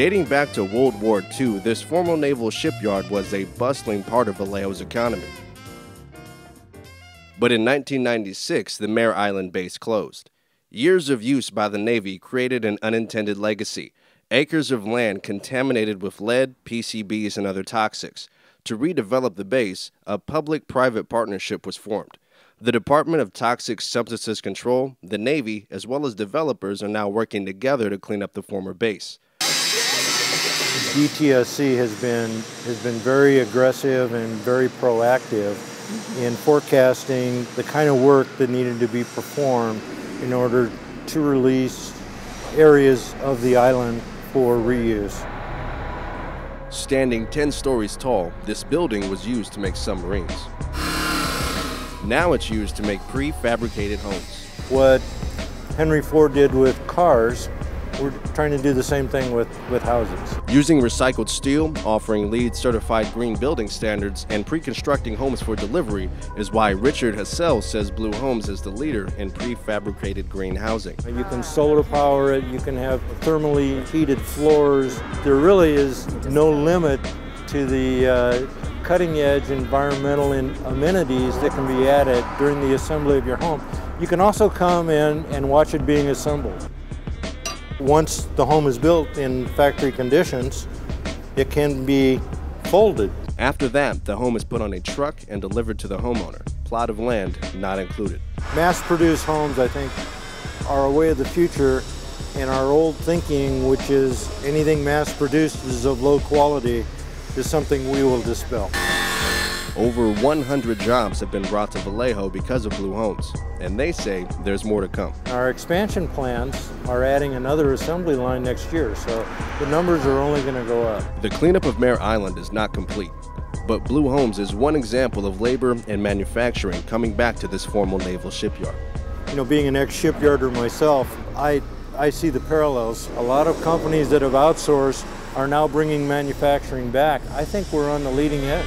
Dating back to World War II, this former naval shipyard was a bustling part of Vallejo's economy. But in 1996, the Mare Island base closed. Years of use by the Navy created an unintended legacy acres of land contaminated with lead, PCBs, and other toxics. To redevelop the base, a public private partnership was formed. The Department of Toxic Substances Control, the Navy, as well as developers are now working together to clean up the former base. DTSC has been has been very aggressive and very proactive in forecasting the kind of work that needed to be performed in order to release areas of the island for reuse. Standing 10 stories tall, this building was used to make submarines. Now it's used to make prefabricated homes. What Henry Ford did with cars we're trying to do the same thing with, with houses. Using recycled steel, offering LEED certified green building standards, and pre-constructing homes for delivery is why Richard Hassel says Blu Homes is the leader in prefabricated green housing. You can solar power it, you can have thermally heated floors. There really is no limit to the uh, cutting edge environmental amenities that can be added during the assembly of your home. You can also come in and watch it being assembled. Once the home is built in factory conditions, it can be folded. After that, the home is put on a truck and delivered to the homeowner. Plot of land not included. Mass-produced homes, I think, are a way of the future and our old thinking, which is anything mass-produced is of low quality, is something we will dispel. Over 100 jobs have been brought to Vallejo because of Blu Homes, and they say there's more to come. Our expansion plans are adding another assembly line next year, so the numbers are only going to go up. The cleanup of Mare Island is not complete, but Blu Homes is one example of labor and manufacturing coming back to this former naval shipyard. You know, being an ex-shipyarder myself, I, I see the parallels. A lot of companies that have outsourced are now bringing manufacturing back. I think we're on the leading edge.